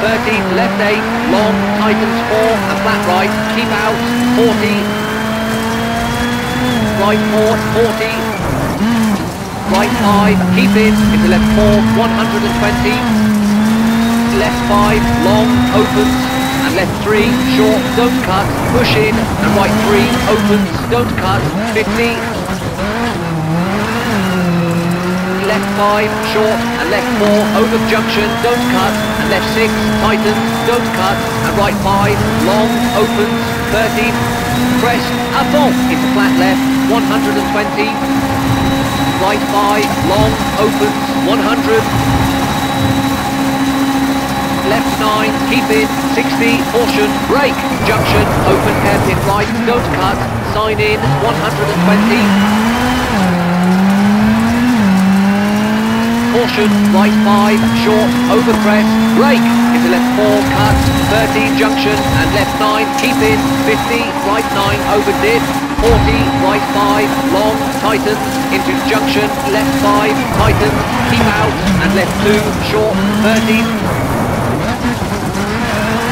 Thirty, left eight, long, tightens four, and flat right, keep out, forty. Right four, forty. Right five, keep in, into left four, one hundred and twenty. Left five, long, opens, and left three, short, don't cut, push in, and right three, opens, don't cut, fifty. Left 5, short, and left 4, over junction, don't cut, and left 6, tightens, don't cut, and right 5, long, opens, 30, crest, à fond, into flat left, 120, right 5, long, opens, 100, left 9, keep in, 60, caution, brake, junction, open hairpin right, don't cut, sign in, 120, Caution, right 5, short, over crest, brake, into left 4, cut, 13 junction, and left 9, keep in, 50, right 9, over dip, 40, right 5, long, tighten, into junction, left 5, tighten, keep out, and left 2, short, 13.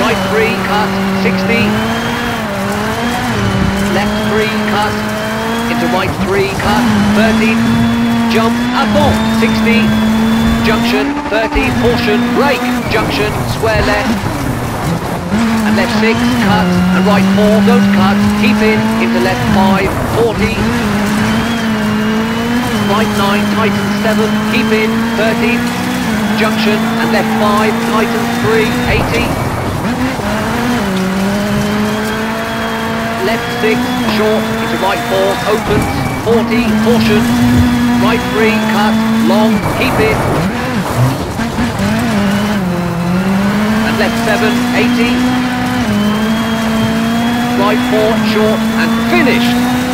right 3, cut, 60, left 3, cut, into right 3, cut, 30, jump, à fond, 60, junction, 30, caution, brake, junction, square left, and left 6, cut, and right 4, don't cut, keep in, into left 5, 40, right 9, tighten 7, keep in, 30, junction, and left 5, tighten 3, 80, left 6, short, into right 4, opens, 40, caution, right 3, cut, long, keep it, and left 7, 80, right 4, short, and finished.